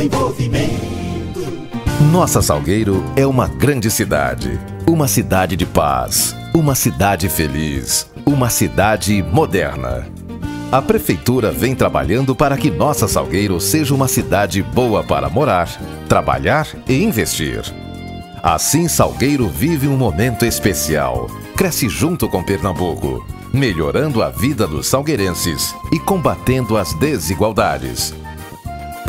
desenvolvimento. Nossa Salgueiro é uma grande cidade, uma cidade de paz, uma cidade feliz, uma cidade moderna. A prefeitura vem trabalhando para que Nossa Salgueiro seja uma cidade boa para morar, trabalhar e investir. Assim, Salgueiro vive um momento especial. Cresce junto com Pernambuco, melhorando a vida dos salgueirenses e combatendo as desigualdades.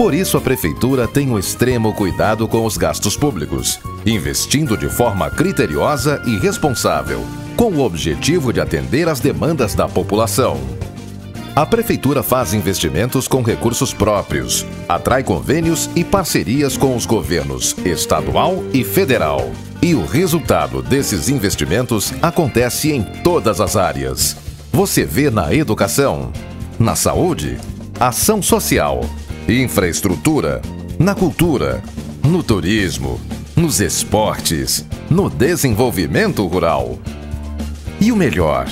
Por isso, a Prefeitura tem um extremo cuidado com os gastos públicos, investindo de forma criteriosa e responsável, com o objetivo de atender às demandas da população. A Prefeitura faz investimentos com recursos próprios, atrai convênios e parcerias com os governos estadual e federal. E o resultado desses investimentos acontece em todas as áreas. Você vê na educação, na saúde, ação social, infraestrutura, na cultura, no turismo, nos esportes, no desenvolvimento rural. E o melhor,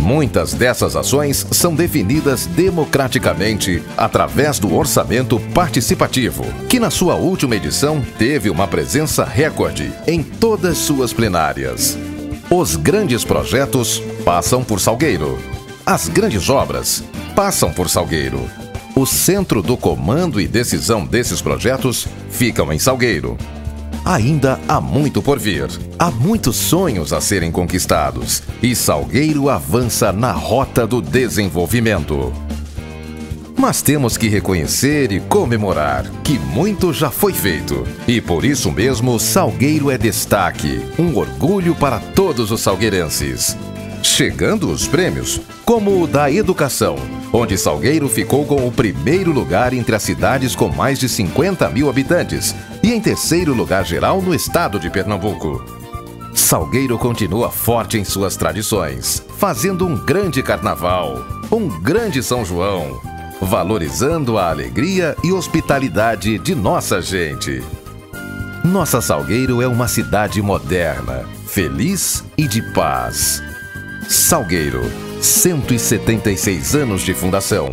Muitas dessas ações são definidas democraticamente através do orçamento participativo, que na sua última edição teve uma presença recorde em todas suas plenárias. Os grandes projetos passam por Salgueiro. As grandes obras passam por Salgueiro. O centro do comando e decisão desses projetos ficam em Salgueiro. Ainda há muito por vir. Há muitos sonhos a serem conquistados. E Salgueiro avança na rota do desenvolvimento. Mas temos que reconhecer e comemorar que muito já foi feito. E por isso mesmo, Salgueiro é destaque, um orgulho para todos os salgueirenses. Chegando os prêmios, como o da educação, onde Salgueiro ficou com o primeiro lugar entre as cidades com mais de 50 mil habitantes e em terceiro lugar geral no estado de Pernambuco. Salgueiro continua forte em suas tradições, fazendo um grande carnaval, um grande São João, valorizando a alegria e hospitalidade de nossa gente. Nossa Salgueiro é uma cidade moderna, feliz e de paz. Salgueiro, 176 anos de fundação.